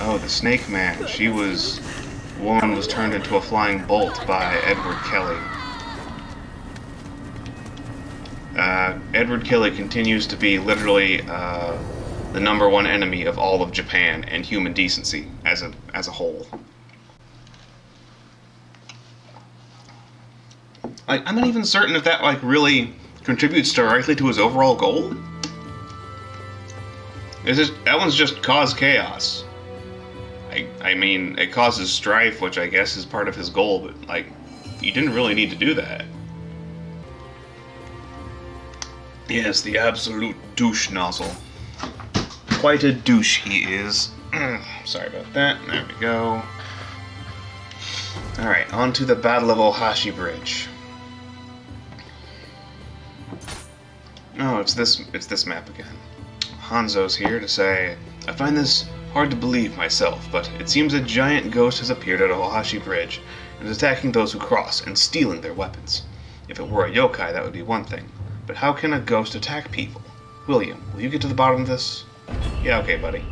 Oh, the Snake Man. She was... Woman was turned into a flying bolt by Edward Kelley. Uh, Edward Kelley continues to be literally uh, the number one enemy of all of Japan and human decency as a as a whole. Like, I'm not even certain if that like really contributes directly to his overall goal. Is that one's just cause chaos. I I mean, it causes strife, which I guess is part of his goal, but like, you didn't really need to do that. Yes, the absolute douche nozzle. Quite a douche he is. Sorry about that. There we go. Alright, on to the Battle of Ohashi Bridge. Oh, it's this it's this map again. Hanzo's here to say, I find this hard to believe myself, but it seems a giant ghost has appeared at Ohashi Bridge and is attacking those who cross and stealing their weapons. If it were a yokai, that would be one thing. But how can a ghost attack people? William, will you get to the bottom of this? Yeah, okay, buddy.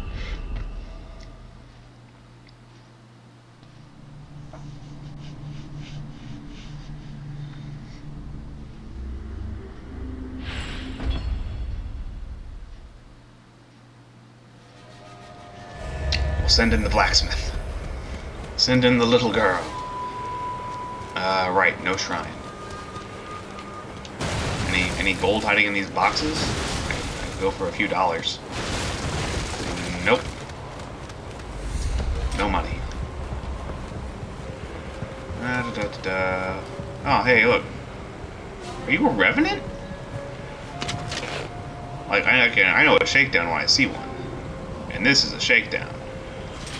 Send in the blacksmith. Send in the little girl. Uh, right, no shrine. Any any gold hiding in these boxes? I, I go for a few dollars. Nope. No money. Da, da, da. Oh, hey, look. Are you a revenant? Like I, I can I know a shakedown when I see one, and this is a shakedown.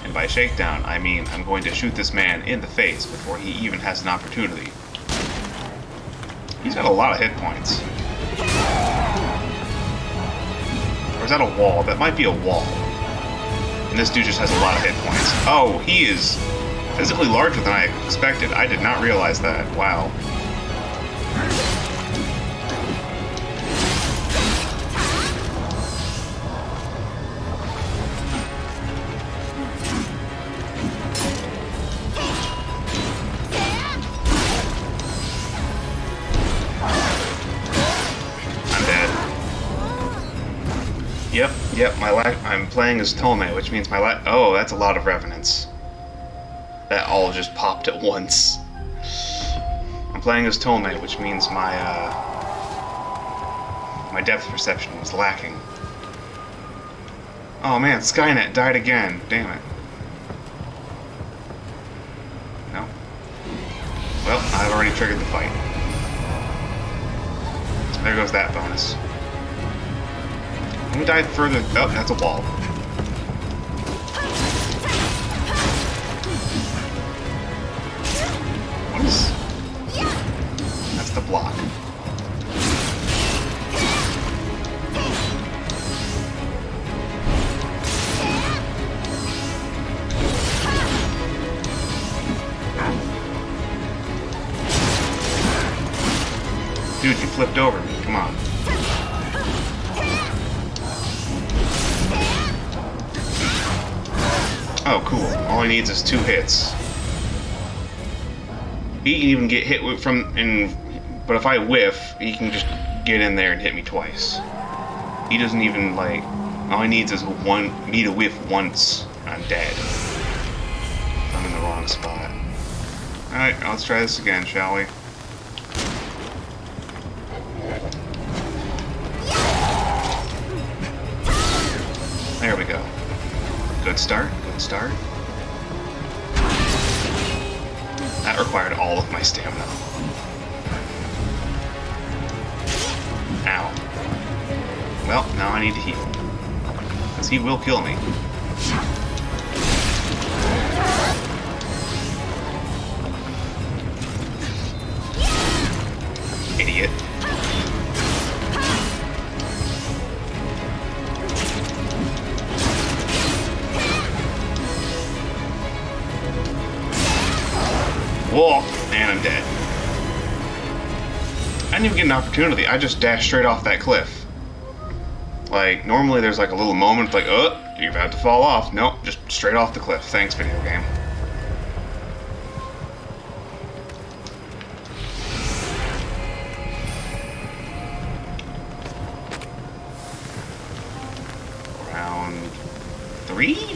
And by shakedown, I mean I'm going to shoot this man in the face before he even has an opportunity. He's got a lot of hit points. Or is that a wall? That might be a wall. And this dude just has a lot of hit points. Oh, he is physically larger than I expected. I did not realize that. Wow. Playing as Tome, which means my la Oh, that's a lot of revenants. That all just popped at once. I'm playing as Tome, which means my, uh... My depth perception was lacking. Oh man, Skynet died again. Damn it. No? Well, I've already triggered the fight. There goes that bonus. Who died further? Oh, that's a wall. That's the block. Dude, you flipped over me. Come on. Oh, cool. All he needs is two hits. He can even get hit from in, but if I whiff, he can just get in there and hit me twice. He doesn't even like. All he needs is one me to whiff once. I'm dead. I'm in the wrong spot. All right, let's try this again, shall we? Opportunity. I just dashed straight off that cliff. Like, normally there's like a little moment, like, uh, oh, you're about to fall off. Nope, just straight off the cliff. Thanks, video game. Round three?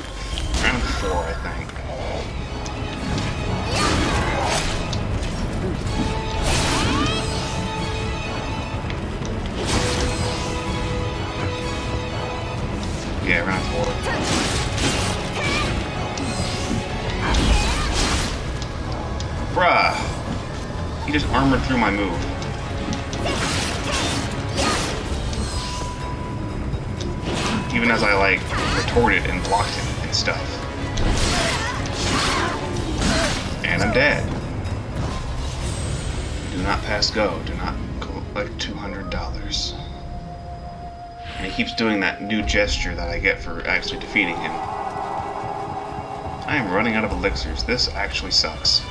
Armored through my move. Even as I, like, retorted and blocked him and stuff. And I'm dead. Do not pass go. Do not collect $200. And he keeps doing that new gesture that I get for actually defeating him. I am running out of elixirs. This actually sucks.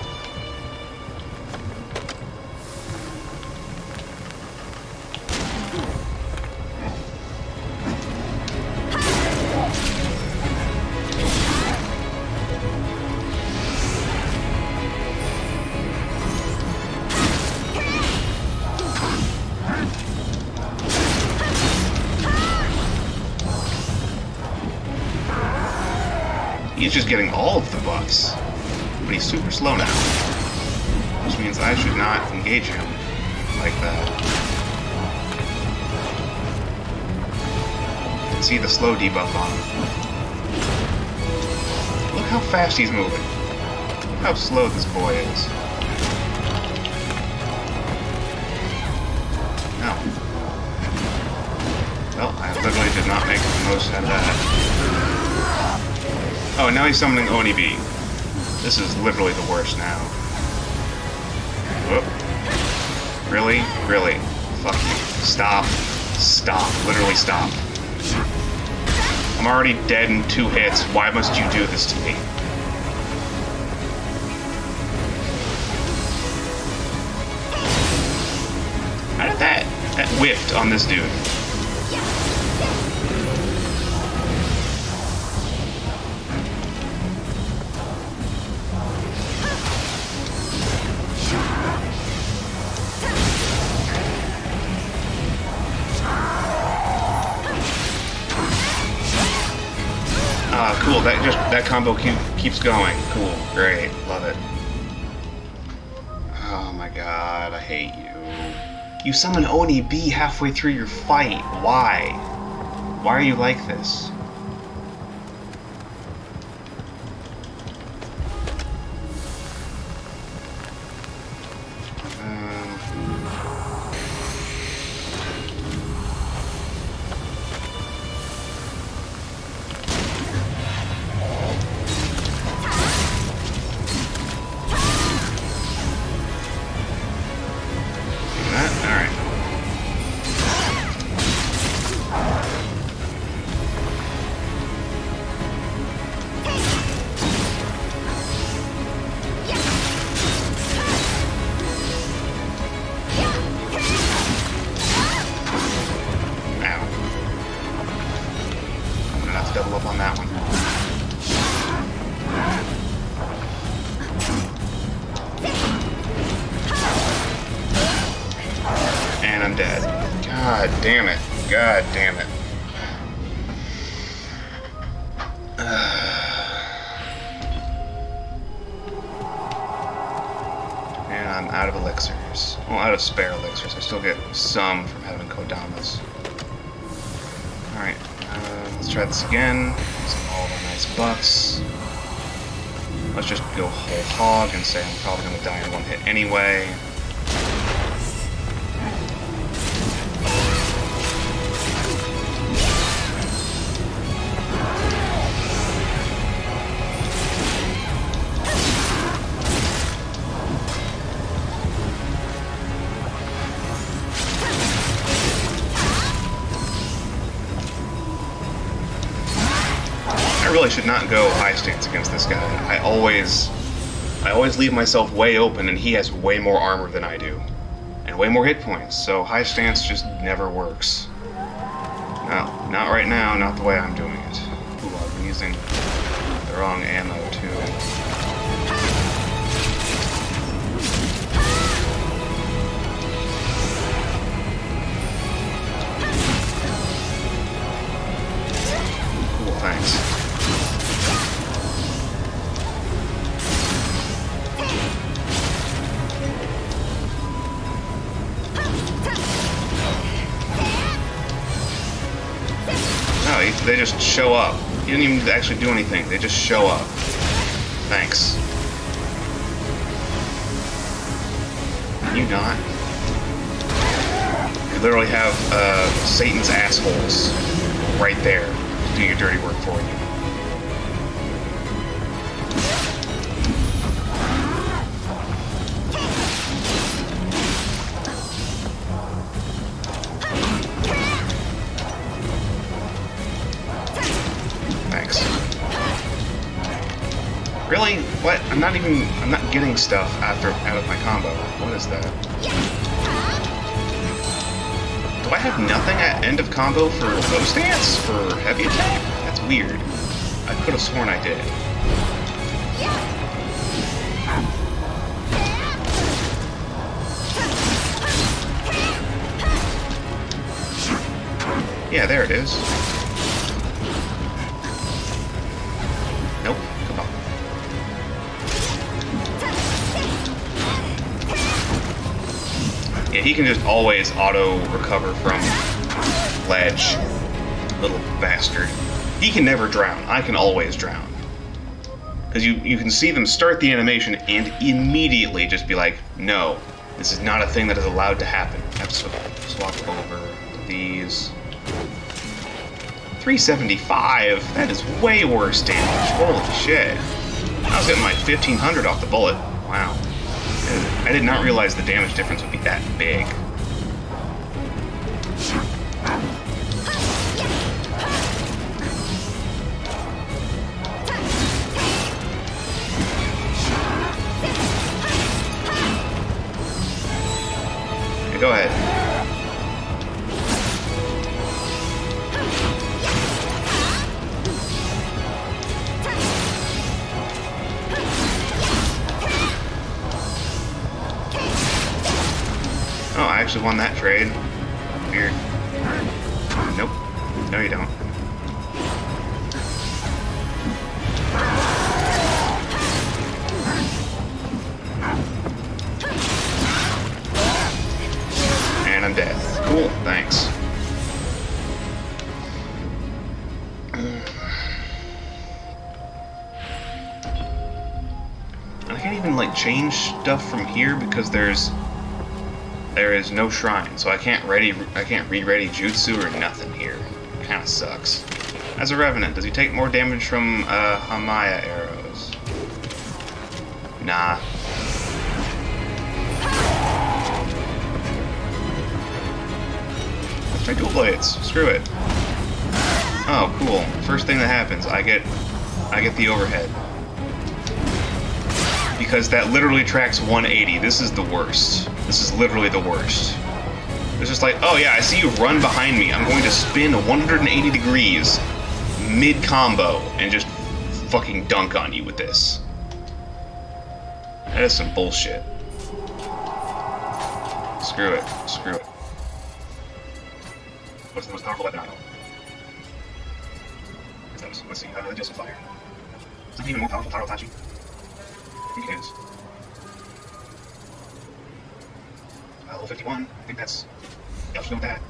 He's getting all of the buffs. But he's super slow now. Which means I should not engage him like that. You can see the slow debuff on him. Look how fast he's moving. Look how slow this boy is. No. Well, I literally did not make the most out of that. Oh, now he's summoning Onibi. This is literally the worst now. Whoop. Really? Really? Fuck you. Stop. Stop. Literally stop. I'm already dead in two hits. Why must you do this to me? How did that... that whiffed on this dude? Combo keep, keeps going. Cool. Great. Love it. Oh my god, I hate you. You summon Onibi halfway through your fight. Why? Why are you like this? And say I'm probably to die in one hit anyway. I really should not go high stance against this guy. I always, I always leave myself way open, and he has way more armor than I do, and way more hit points. So high stance just never works. No, Not right now, not the way I'm doing it. Ooh, I've been using the wrong ammo, too. Thanks. Show up. You didn't even actually do anything. They just show up. Thanks. You not. You literally have uh, Satan's assholes right there to do your dirty work for you. Getting stuff after out of my combo. What is that? Do I have nothing at end of combo for bow stance? For heavy attack? That's weird. I could have sworn I did. Yeah, there it is. He can just always auto recover from ledge. Little bastard. He can never drown. I can always drown. Because you, you can see them start the animation and immediately just be like, no, this is not a thing that is allowed to happen. Absolutely. Swap over these. 375? That is way worse damage. Holy shit. I was getting my 1500 off the bullet. Wow. I did not realize the damage difference would be that big. Change stuff from here because there's there is no shrine, so I can't ready I can't re-ready jutsu or nothing here. Kind of sucks. As a revenant, does he take more damage from uh, Hamaya arrows? Nah. Let's try dual blades. Screw it. Oh, cool. First thing that happens, I get I get the overhead. Because that literally tracks 180. This is the worst. This is literally the worst. It's just like, oh yeah, I see you run behind me. I'm going to spin 180 degrees mid combo and just fucking dunk on you with this. That is some bullshit. Screw it. Screw it. What's the most powerful weapon I know? Let's see. Uh, just fire. That even more powerful Taro Tachi? Think. Uh, level 51. I think that's. Yeah, let's go with that.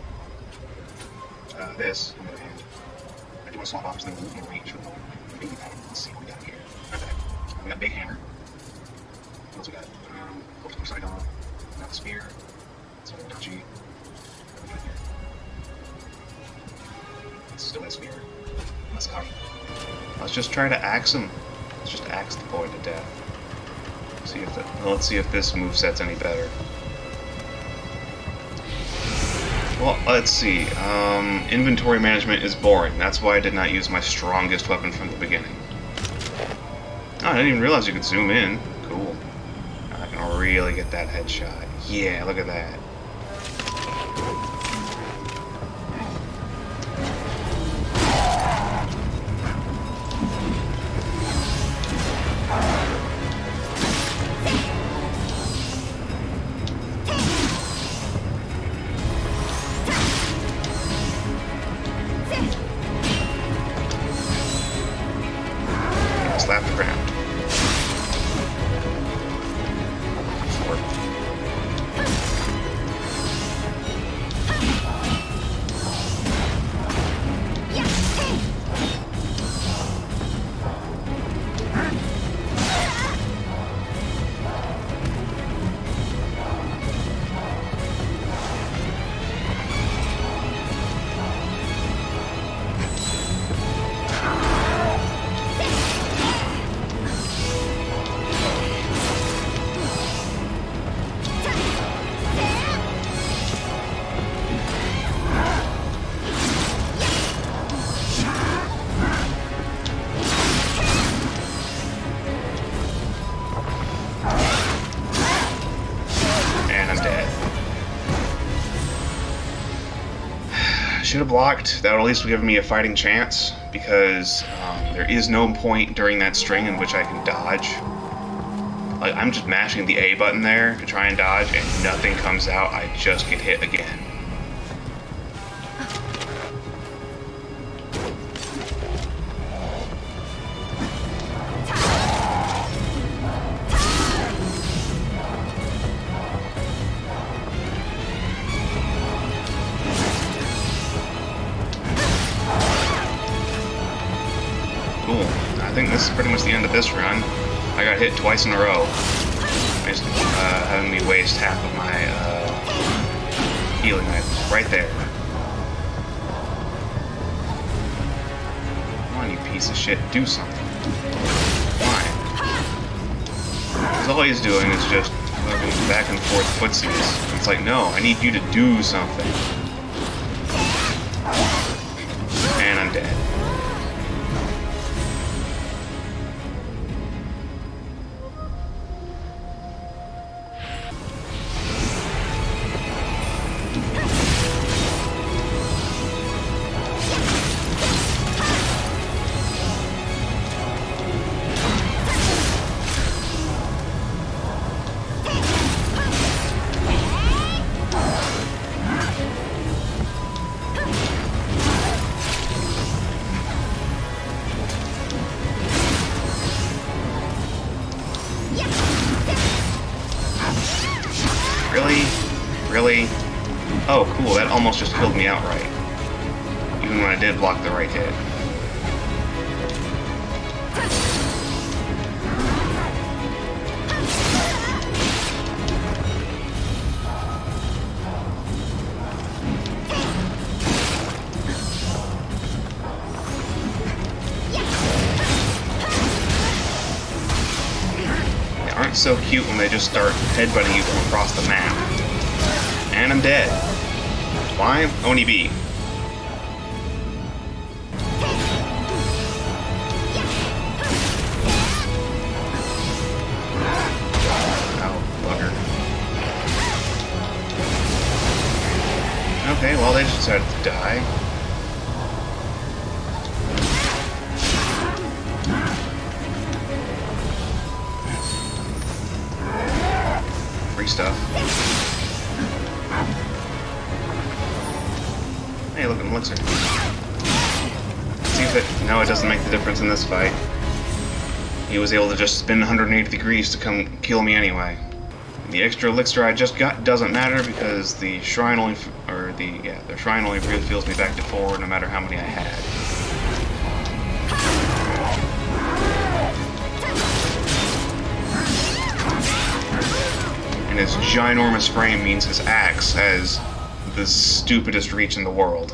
Uh, this, on the other hand. I do want to swap off so then we'll range for the. Let's see what we got here. Not. We got Big Hammer. What else we got? Um, Corpse Poseidon. Got the Spear. Taro Tachi. What we got here? It's still that Spear. That's Kari. Let's just try to axe him. Let's just axe the boy to death. See if the, let's see if this move set's any better. Well, let's see. Um, inventory management is boring. That's why I did not use my strongest weapon from the beginning. Oh, I didn't even realize you could zoom in. Cool. I can really get that headshot. Yeah, look at that. Should have blocked. That would at least give me a fighting chance, because um, there is no point during that string in which I can dodge. Like, I'm just mashing the A button there to try and dodge, and nothing comes out. I just get hit again. Is just back and forth footsies. It's like, no, I need you to do something. Cute when they just start headbutting you from across the map. And I'm dead. Why? Onibi. Okay, well they just decided to die. Free stuff. Hey, look, at elixir. See if it... No, it doesn't make the difference in this fight. He was able to just spin 180 degrees to come kill me anyway. The extra elixir I just got doesn't matter because the shrine only... or the... yeah, the shrine only feels me back to four no matter how many I had. And his ginormous frame means his axe has the stupidest reach in the world.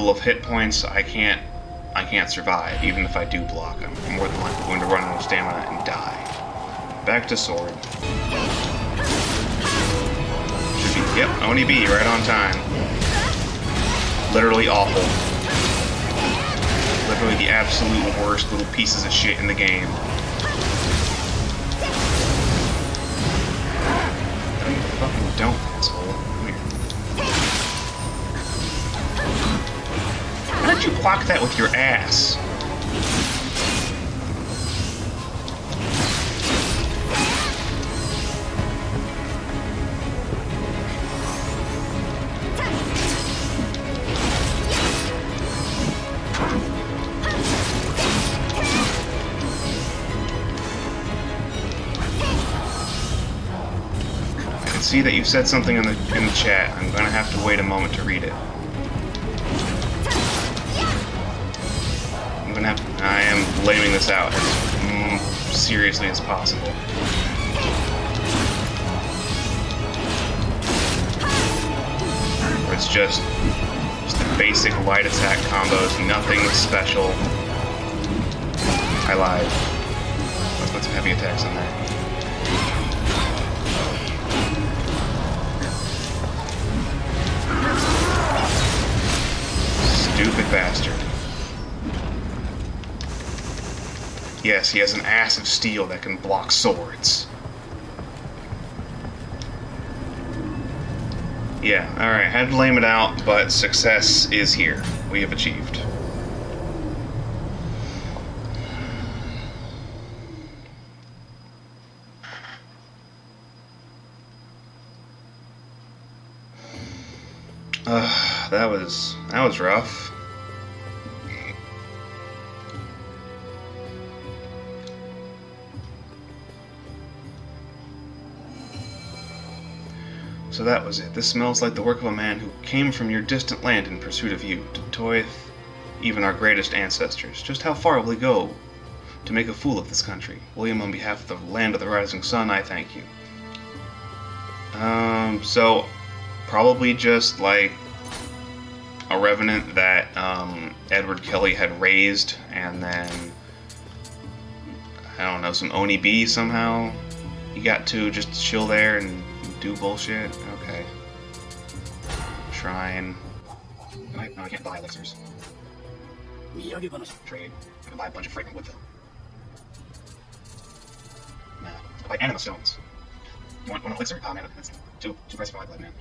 Level of hit points, I can't, I can't survive. Even if I do block, I'm more than likely going to run out of stamina and die. Back to sword. Should be, yep, Onibi, right on time. Literally awful. Literally the absolute worst little pieces of shit in the game. How did you block that with your ass? I can see that you said something in the in the chat. I'm gonna have to wait a moment to read it. I am blaming this out as mm, seriously as possible. It's just just the basic light attack combos, nothing special. I lied. Let's put some heavy attacks in there. Stupid bastard. Yes, he has an ass of steel that can block swords. Yeah, alright, had to lame it out, but success is here. We have achieved. That was that was rough. So that was it. This smells like the work of a man who came from your distant land in pursuit of you, to toyeth even our greatest ancestors. Just how far will he go to make a fool of this country? William, on behalf of the land of the rising sun, I thank you. Um, so, probably just like a revenant that um, Edward Kelley had raised, and then, I don't know, some Onibi somehow. He got to just chill there and do bullshit? Shrine. No, I, no, I can't buy elixirs. Trade. I can buy a bunch of fragrant wood though. Nah. I'll buy anima stones. You want, an elixir? Oh man, that's too, too pricey for my blood, man.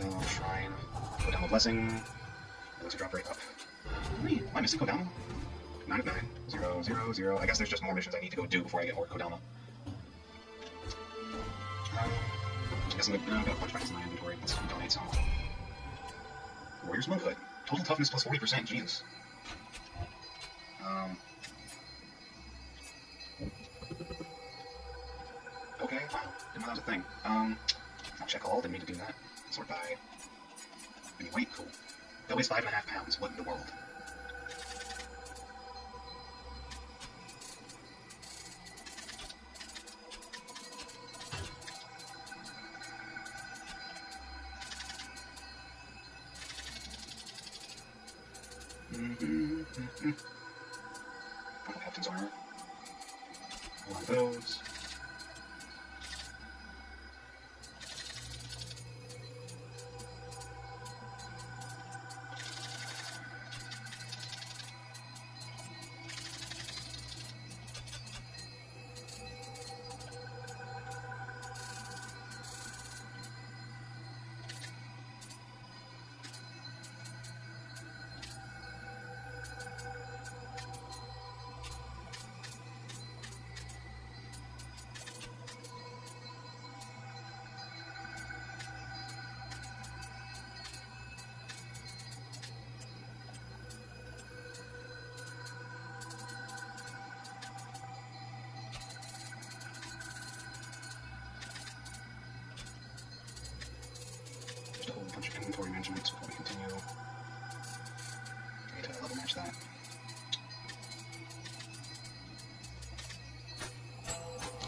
Oh, shrine. Kodama blessing. Elixir drop rate up. Wait, am I missing Kodama? 9 of 9. 0, 0, 0. I guess there's just more missions I need to go do before I get more Kodama. Um, I guess I'm gonna, uh, got a bunch of items in my inventory. Let's donate some. Warrior's Monkhood. Total toughness plus 40%. Jesus. Um. Okay, wow. Didn't know that a thing. Um, I'll check all. Didn't mean to do that. Sort by. I weight, cool. That weighs five and a half pounds. What in the world? Mm-hmm.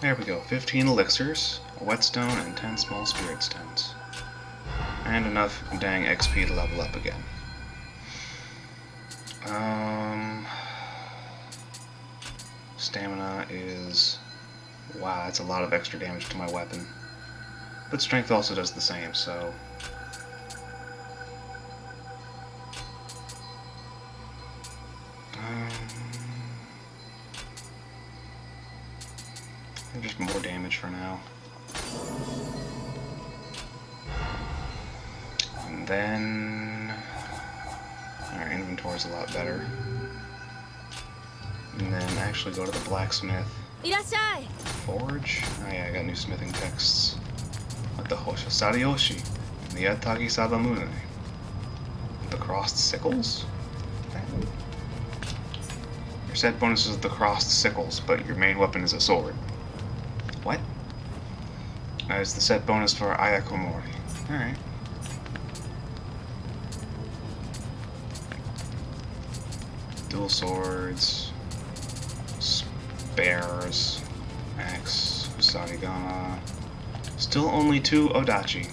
There we go. 15 elixirs, a whetstone, and 10 small spirit stones. And enough dang XP to level up again. Um, stamina is... Wow, that's a lot of extra damage to my weapon. But strength also does the same, so... actually go to the blacksmith. Forge? Oh yeah, I got new smithing texts. With the Hosha Sadayoshi and the Atagi Sabamune. The crossed sickles? Your set bonus is the crossed sickles, but your main weapon is a sword. What? That is the set bonus for Ayakomori. Alright. Dual swords. Still only two Odachi.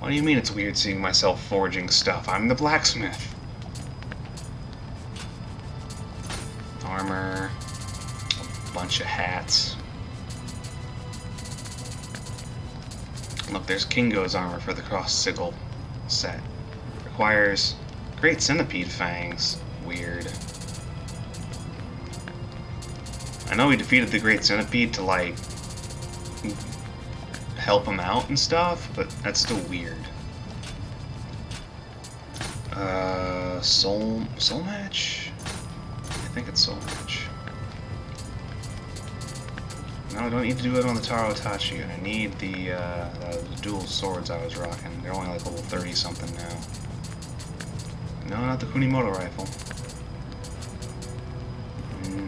What do you mean it's weird seeing myself forging stuff? I'm the blacksmith. Armor. A bunch of hats. Look, there's Kingo's armor for the cross sigil set. Requires great centipede fangs. Weird. I know we defeated the Great Centipede to, like, help him out and stuff, but that's still weird. Uh, soul, soul match? I think it's soul match. No, I don't need to do it on the Taro Tachi, and I need the, uh, the dual swords I was rocking. They're only like level 30 something now. No, not the Kunimoto rifle.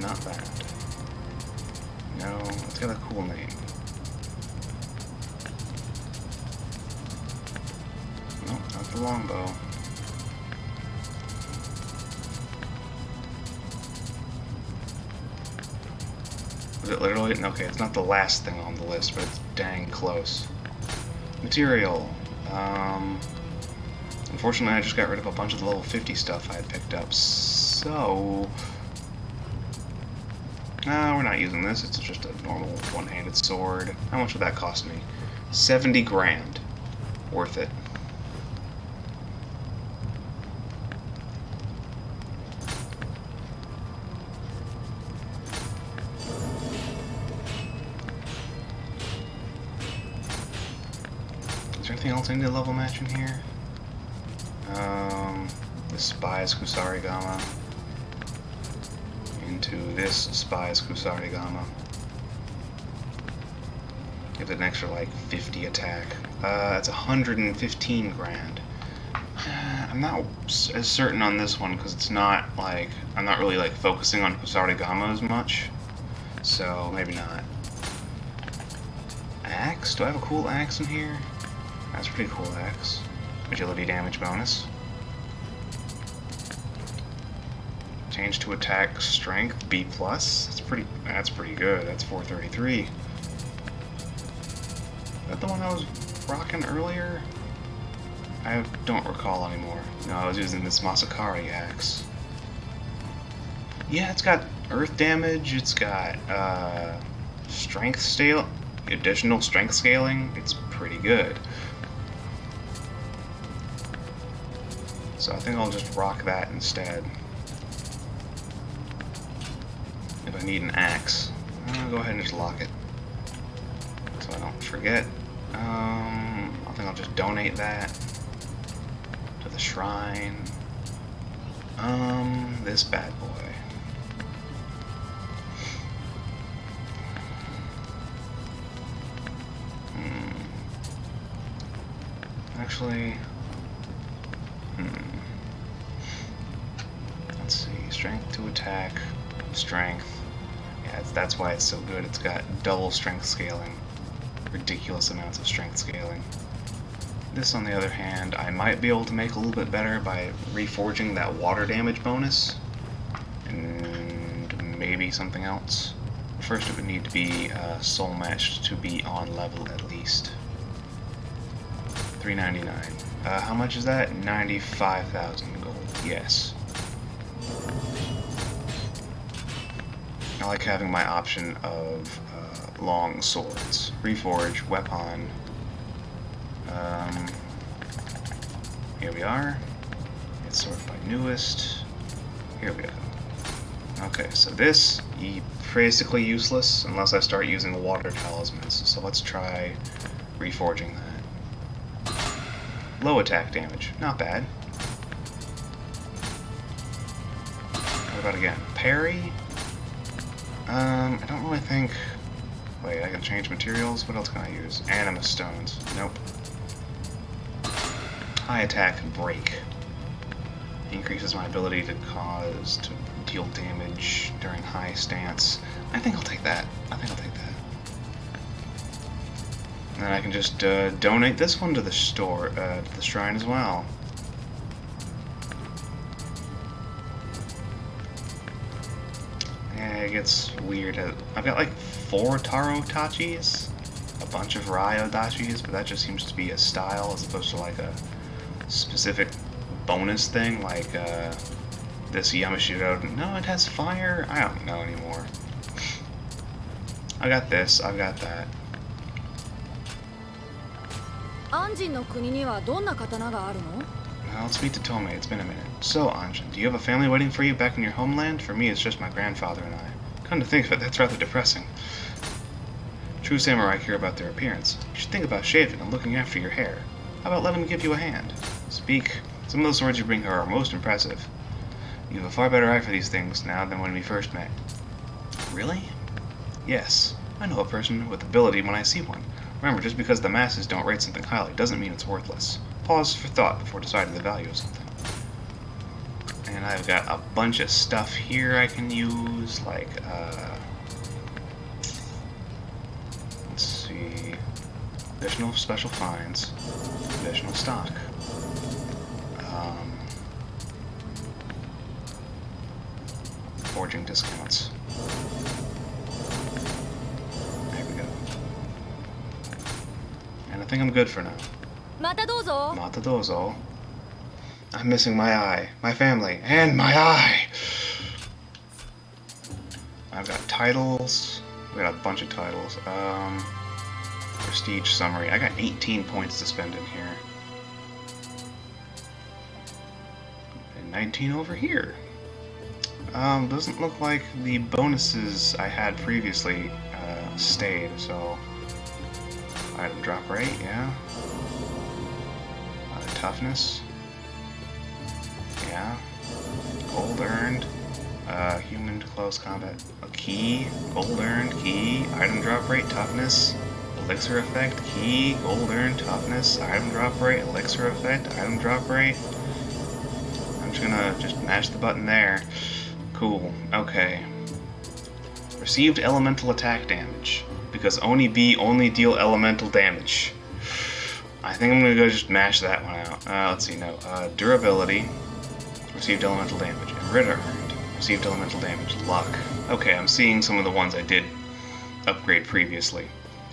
Not that. No, it's got a cool name. Longbow. Is it literally? Okay, it's not the last thing on the list, but it's dang close. Material. Um, unfortunately, I just got rid of a bunch of the level 50 stuff I had picked up, so... No, we're not using this. It's just a normal one-handed sword. How much would that cost me? 70 grand. Worth it. Else I need to level match in here? Um, the Spies Kusarigama into this Spies Kusarigama. Give it an extra like 50 attack. Uh, that's 115 grand. I'm not as certain on this one because it's not like I'm not really like focusing on Kusarigama as much. So maybe not. Axe? Do I have a cool axe in here? That's pretty cool axe. Agility damage bonus. Change to attack strength B plus. That's pretty. That's pretty good. That's 433. Is that the one I was rocking earlier? I don't recall anymore. No, I was using this Masakari axe. Yeah, it's got earth damage. It's got uh, strength scale, additional strength scaling. It's pretty good. So I think I'll just rock that instead. if I need an axe. I'll go ahead and just lock it. So I don't forget. Um, I think I'll just donate that to the shrine. Um, this bad boy. Hmm. Actually, hmm. Let's see, strength to attack, strength. Yeah, that's why it's so good. It's got double strength scaling. Ridiculous amounts of strength scaling. This, on the other hand, I might be able to make a little bit better by reforging that water damage bonus. And maybe something else. first it would need to be uh, soul matched to be on level at least. 399. Uh, how much is that? 95,000 gold. Yes. Like having my option of uh, long swords. Reforge, weapon. Um, here we are. It's sorted by newest. Here we go. Okay, so this, is basically useless unless I start using water talismans. So let's try reforging that. Low attack damage, not bad. What about again? Parry? Um, I don't really think... Wait, I can change materials? What else can I use? Animus stones. Nope. High attack break. Increases my ability to cause, to deal damage during high stance. I think I'll take that. I think I'll take that. And then I can just uh, donate this one to the store, uh, to the shrine as well. gets weird. I've got like four Taro Tachis, a bunch of Ryo Dachis, but that just seems to be a style as opposed to like a specific bonus thing, like uh, this Yamashiro. No, it has fire? I don't know anymore. I got this, I've got that. アンジンの国にはどんな刀があるの I'll speak to Tome. It's been a minute. So, Anjin, do you have a family waiting for you back in your homeland? For me, it's just my grandfather and I. To think of it, that's rather depressing. True samurai care about their appearance. You should think about shaving and looking after your hair. How about letting me give you a hand? Speak. Some of the swords you bring her are most impressive. You have a far better eye for these things now than when we first met. Really? Yes. I know a person with ability when I see one. Remember, just because the masses don't rate something highly doesn't mean it's worthless. Pause for thought before deciding the value of something. And I've got a bunch of stuff here I can use, like, uh, let's see, additional special finds, additional stock. Um, forging discounts. There we go. And I think I'm good for now. Mata dozo. Mata dozo. I'm missing my eye, my family, and my eye! I've got titles. We got a bunch of titles. Um, prestige summary. I got 18 points to spend in here. And 19 over here. Um, doesn't look like the bonuses I had previously uh, stayed, so... Item drop rate, yeah. Uh, toughness. Yeah. Gold earned. Uh, human to close combat. A key. Gold earned. Key. Item drop rate. Toughness. Elixir effect. Key. Gold earned. Toughness. Item drop rate. Elixir effect. Item drop rate. I'm just gonna just mash the button there. Cool. Okay. Received elemental attack damage. Because Onibi only deal elemental damage. I think I'm gonna go just mash that one out. Uh, let's see, no. Uh, durability. Received elemental damage. Amrita earned. Received elemental damage. Luck. Okay, I'm seeing some of the ones I did upgrade previously.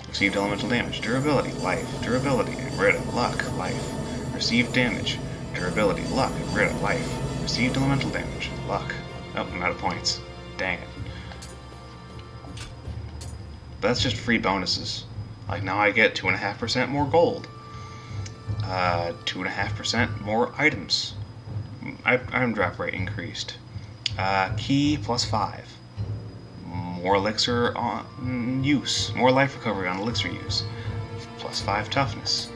Received elemental damage. Durability. Life. Durability. And. Luck. Life. Received damage. Durability. Luck. And. Life. Received elemental damage. Luck. Oh, I'm out of points. Dang it. That's just free bonuses. Like now I get 2.5% more gold. Uh, 2.5% more items. Item drop rate increased. Uh, key plus 5. More elixir on use. More life recovery on elixir use. Plus 5 toughness.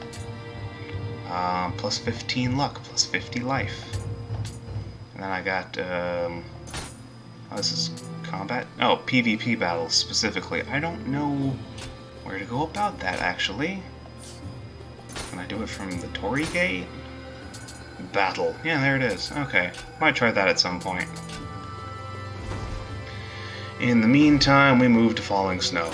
Um, plus 15 luck. Plus 50 life. And then I got, um, oh, this is combat? Oh, PvP battles specifically. I don't know where to go about that, actually. Can I do it from the Torii Gate? Battle. Yeah, there it is. Okay. Might try that at some point. In the meantime, we move to falling snow.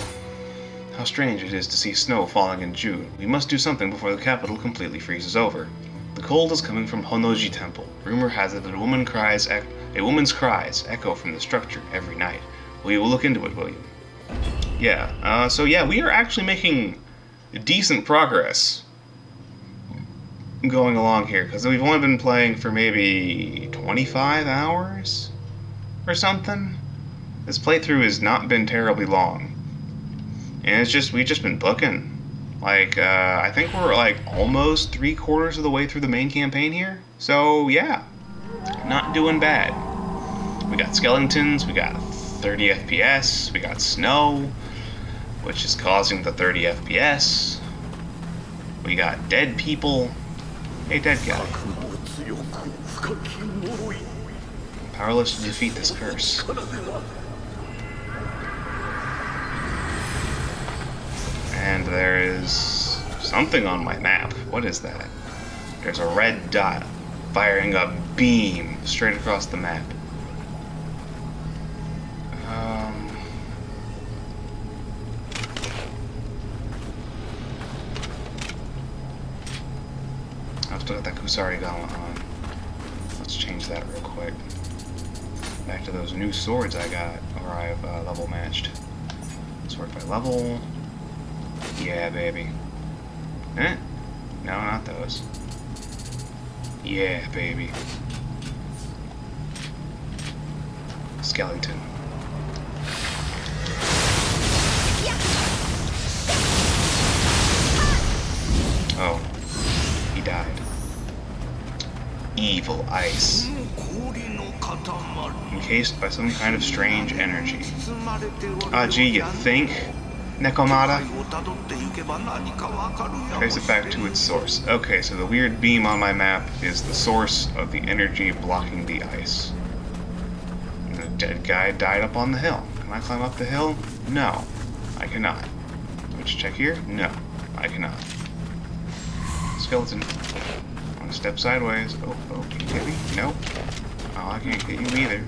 How strange it is to see snow falling in June. We must do something before the capital completely freezes over. The cold is coming from Honnoji Temple. Rumor has it that a woman cries a woman's cries echo from the structure every night. We will look into it, William? Yeah. Uh, so yeah, we are actually making decent progress going along here because we've only been playing for maybe 25 hours or something. This playthrough has not been terribly long, and it's just we've just been booking. Like uh, I think we're like almost three quarters of the way through the main campaign here. So yeah, not doing bad. We got skeletons, we got 30 FPS, we got snow, which is causing the 30 FPS. We got dead people. Hey, dead guy. Powerless to defeat this curse. And there is something on my map. What is that? There's a red dot firing a beam straight across the map. Still got that on. Let's change that real quick. Back to those new swords I got, or I've uh, level matched. Sword by level. Yeah, baby. Eh? No, not those. Yeah, baby. Skeleton. Evil ice. Encased by some kind of strange energy. Ah, gee, you think? Nekomata? Trace it back to its source. Okay, so the weird beam on my map is the source of the energy blocking the ice. And the dead guy died up on the hill. Can I climb up the hill? No, I cannot. Which check here? No, I cannot. Skeleton. Step sideways. Oh, oh, can you get me? Nope. Oh, I can't get you either.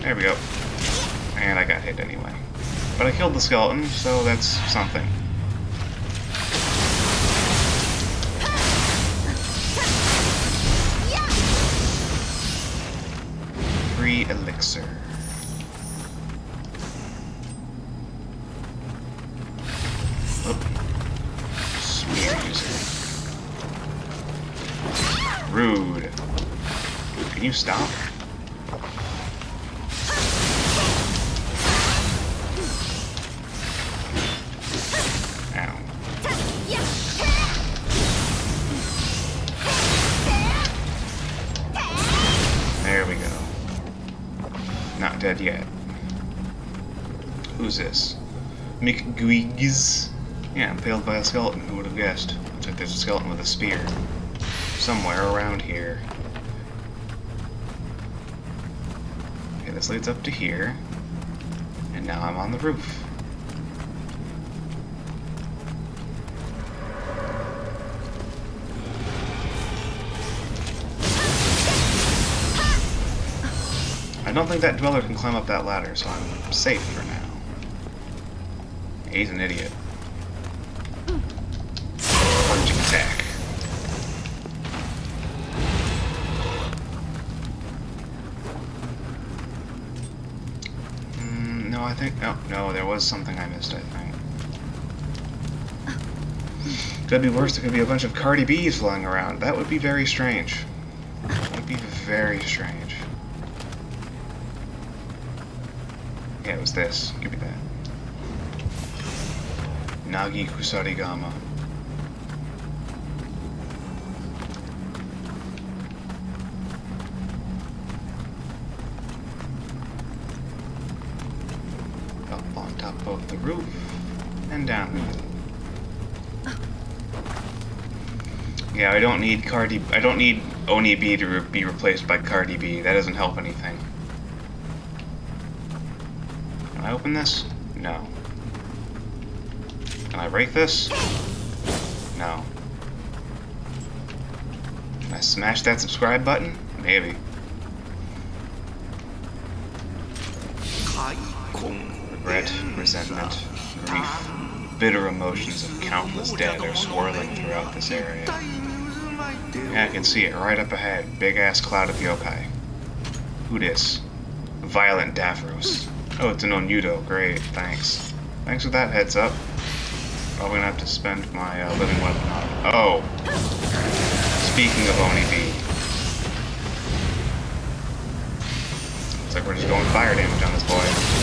There we go. And I got hit anyway. But I killed the skeleton, so that's something. Free elixir. McGuigs? Yeah, impaled by a skeleton. Who would have guessed? Looks like there's a skeleton with a spear. Somewhere around here. Okay, this leads up to here. And now I'm on the roof. I don't think that dweller can climb up that ladder, so I'm safe for now. He's an idiot. Punching attack. Mm, no, I think... No, no, there was something I missed, I think. Could be worse. There could be a bunch of Cardi B's flying around. That would be very strange. That would be very strange. Yeah, it was this. Give me that. Nagi Kusarigama. Up on top of the roof and down. Yeah, I don't need Cardi. I don't need Onibi to re be replaced by Cardi B. That doesn't help anything. Can I open this? No. Can I break this? No. Can I smash that subscribe button? Maybe. Regret, resentment, grief, bitter emotions of countless dead are swirling throughout this area. Yeah, I can see it right up ahead. Big ass cloud of yokai. Who dis? Violent Davros. Oh, it's an Onyudo. Great, thanks. Thanks for that heads up. I'm probably gonna have to spend my uh, living weapon on Oh! Speaking of Onibi. Looks like we're just going fire damage on this boy.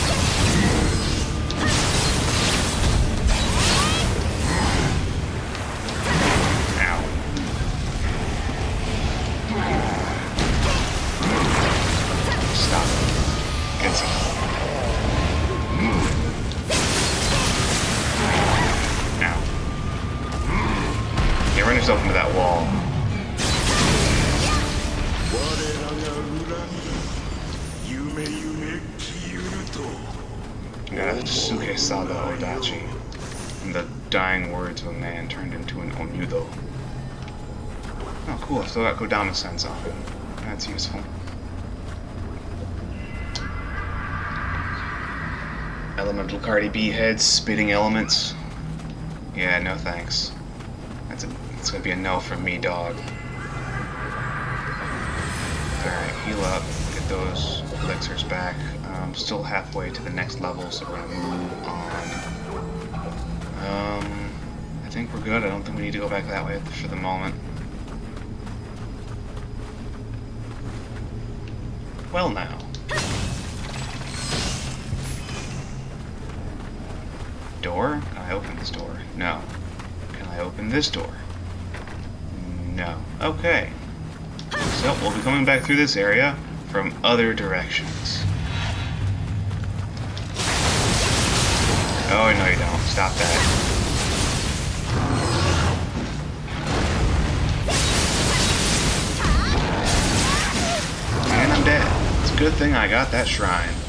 Suke Sada Odachi. And the dying words of a man turned into an Onyudo. Oh, cool. I still got Kodama sense on. That's useful. Elemental Cardi B heads, spitting elements. Yeah, no thanks. That's a. It's gonna be a no from me, dog. Alright, heal up, get those elixirs back. Um, still halfway to the next level, so we're gonna move on. Um, I think we're good. I don't think we need to go back that way for the moment. Well, now. Door? Can I open this door? No. Can I open this door? No. Okay. So, we'll be coming back through this area from other directions. Oh, no you don't. Stop that. And I'm dead. It's a good thing I got that shrine.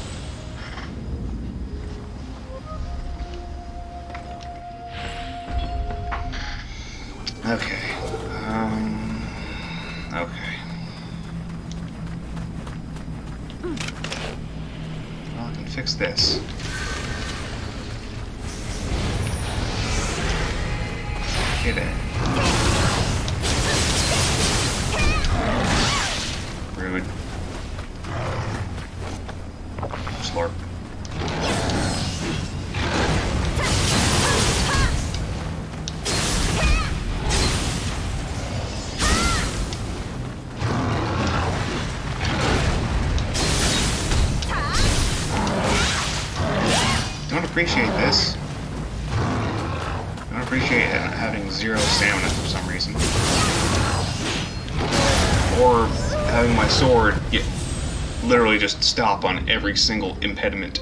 Stop on every single impediment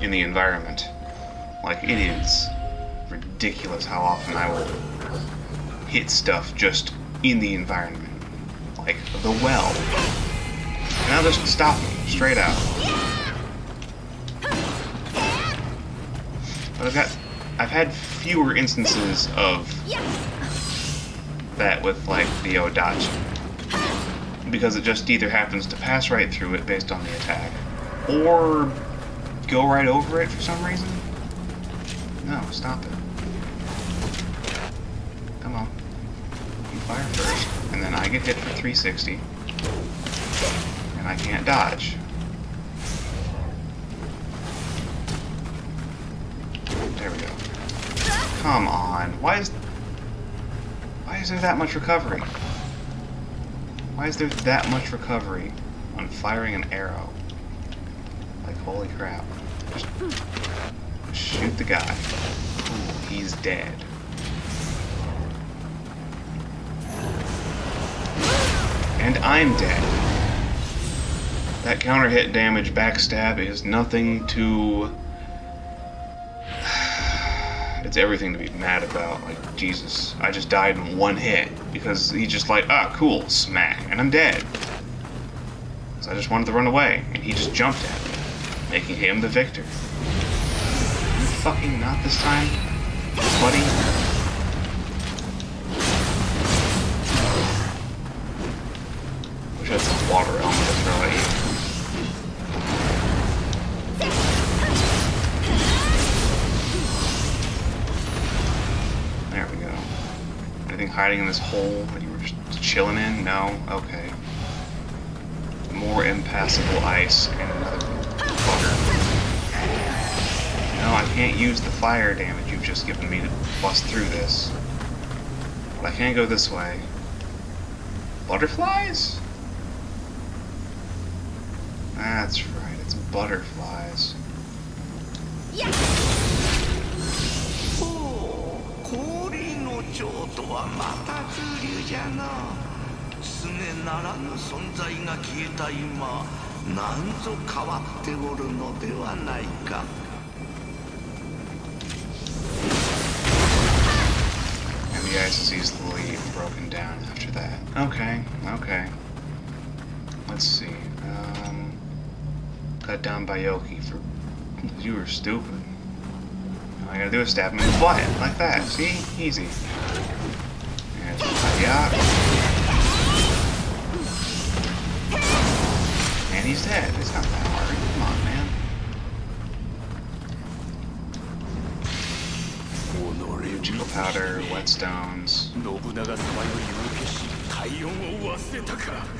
in the environment. Like it is ridiculous how often I will hit stuff just in the environment. Like the well. And I'll just stop me straight out. But I've got I've had fewer instances of that with like the Odachi. Because it just either happens to pass right through it based on the attack. Or go right over it for some reason. No, stop it. Come on. You fire first. And then I get hit for 360. And I can't dodge. There we go. Come on. Why is why is there that much recovery? Why is there that much recovery on firing an arrow? Like holy crap. Just, shoot the guy. Ooh, he's dead. And I'm dead. That counter hit damage backstab is nothing to it's everything to be mad about. Like, Jesus, I just died in one hit because he just like, ah, cool, smack, and I'm dead. So I just wanted to run away, and he just jumped at me, making him the victor. Fucking not this time, buddy. Hiding in this hole that you were chilling in? No? Okay. More impassable ice and another bugger. No, I can't use the fire damage you've just given me to bust through this. But I can't go this way. Butterflies? That's right, it's butterflies. ほ氷の蝶とはまた通流じゃのすねならぬ存在が消えた今なんぞ変わっておるのではないか the ice is easily broken down after that. Okay, okay. Let's see. Um, cut down by Yoki for you were stupid. All I gotta do is stab him in the butt, like that. See? Easy. And yeah. And he's dead. It's not that hard. Come on, man. Magical powder, whetstones.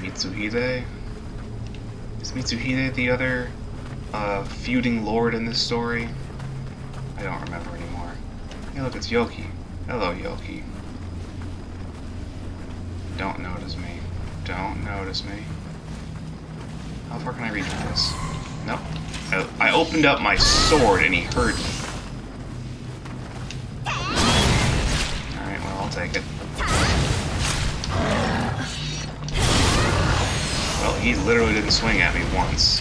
Mitsuhide? Is Mitsuhide the other uh, feuding lord in this story? I don't remember anymore. Hey, look, it's Yoki. Hello, Yoki. Don't notice me. Don't notice me. How far can I reach with this? Nope. I, I opened up my sword and he heard me. Alright, well, I'll take it. Well, he literally didn't swing at me once.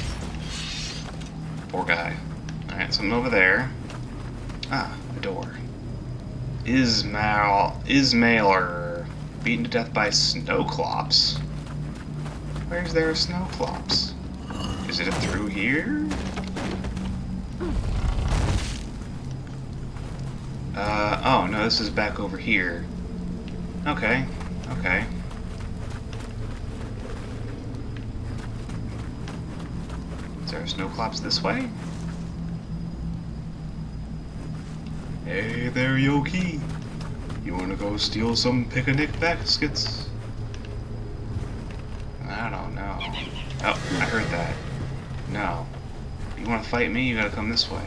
Poor guy. Alright, something over there. Ah, a door. Ismail Ismailer beaten to death by snowclops. Where's there a snowclops? Is it through here? Uh, oh, no, this is back over here. Okay, okay. Is there a snowclops this way? Hey there, Yoki. You wanna go steal some picnic baskets? I don't know. Oh, I heard that. No. You wanna fight me? You gotta come this way.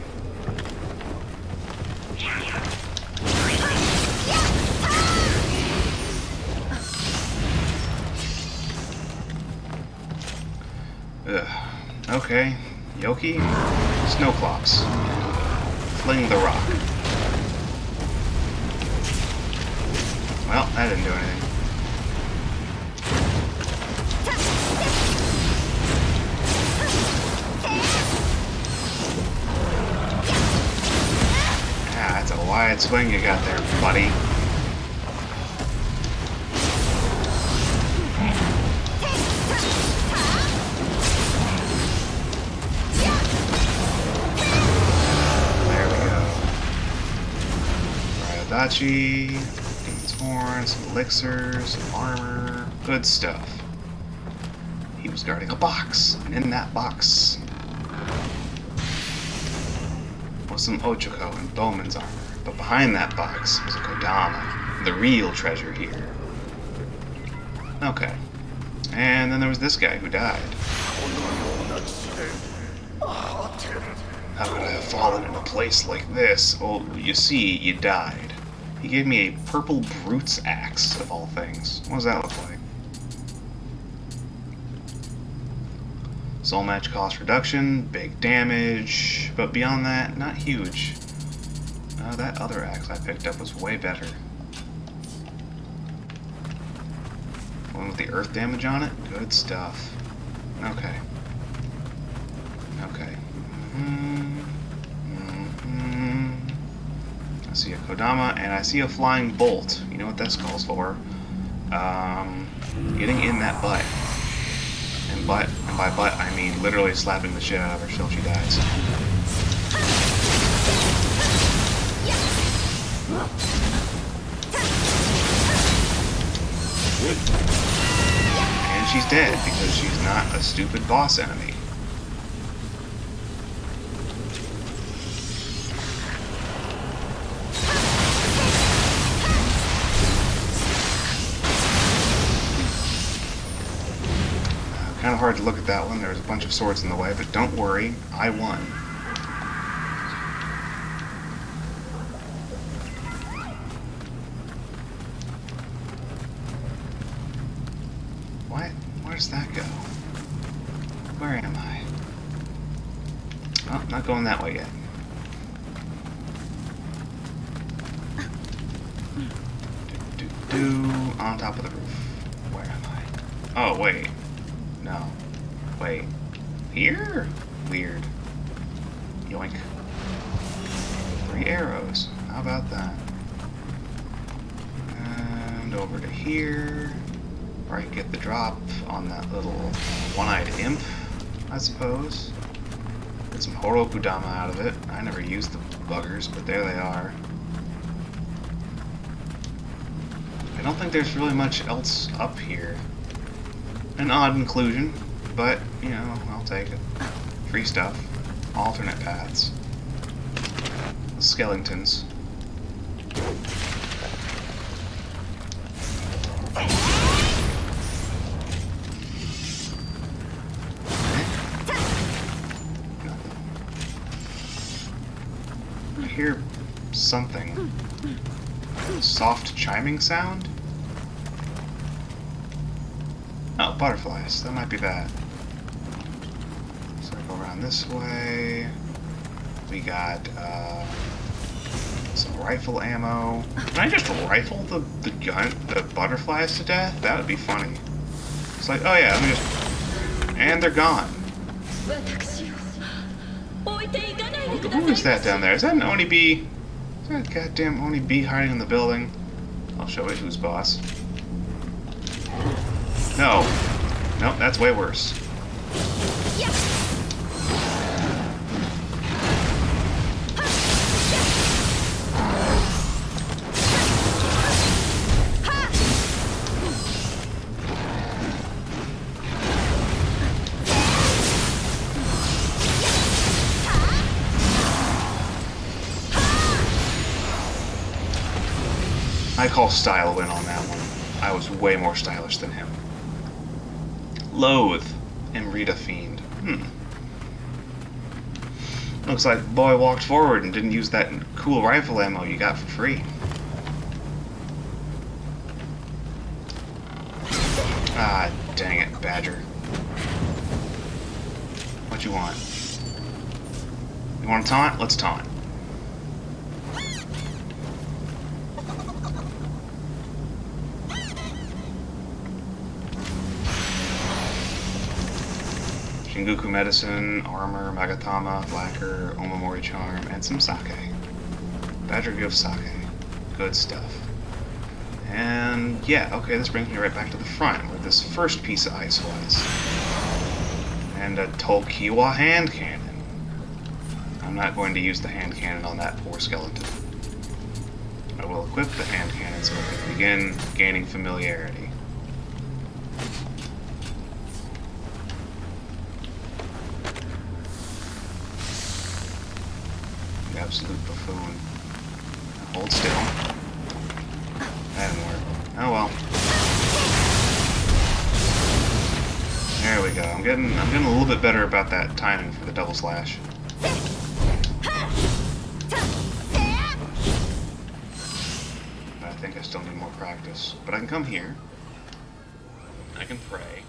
Ugh. Okay. Yoki, snowclops. Fling the rock. That didn't do anything. Yeah, that's a wide swing you got there, buddy. There we go some elixirs, some armor, good stuff. He was guarding a box, and in that box was some Ochoko and Bowman's armor. But behind that box was a Kodama, the real treasure here. Okay. And then there was this guy who died. How could I have fallen in a place like this? Oh, you see, you died. He gave me a purple brute's axe, of all things. What does that look like? Soul match cost reduction, big damage, but beyond that, not huge. Uh, that other axe I picked up was way better. One with the earth damage on it? Good stuff. Okay. Okay. Kodama and I see a flying bolt. You know what this calls for? Um, getting in that butt. And butt, and by butt I mean literally slapping the shit out of her till she dies. And she's dead because she's not a stupid boss enemy. Hard to look at that one. There's a bunch of swords in the way, but don't worry, I won. There's really much else up here. An odd inclusion, but, you know, I'll take it. Free stuff. Alternate paths. Skeletons. I hear something. Soft chiming sound? Butterflies. That might be that. So I go around this way. We got uh, some rifle ammo. Can I just rifle the, the gun, the butterflies to death? That would be funny. It's like, oh yeah, let me just... And they're gone. Who is that down there? Is that an Onibi? Is that a goddamn Onibi hiding in the building? I'll show you who's boss. No. Nope, that's way worse. I call style win on that one. I was way more stylish than him. Loathe a Fiend. Hmm. Looks like boy walked forward and didn't use that cool rifle ammo you got for free. Ah, dang it, Badger. What you want? You want to taunt? Let's taunt. Shingoku Medicine, Armor, Magatama, Lacquer, Omamori Charm, and some sake. Badger gives sake. Good stuff. And yeah, okay, this brings me right back to the front, where this first piece of ice was. And a Tolkiwa hand cannon. I'm not going to use the hand cannon on that poor skeleton. I will equip the hand cannon so I can begin gaining familiarity. Absolute buffoon. Hold still. That didn't work. Oh well. There we go. I'm getting I'm getting a little bit better about that timing for the double slash. I think I still need more practice. But I can come here. I can pray.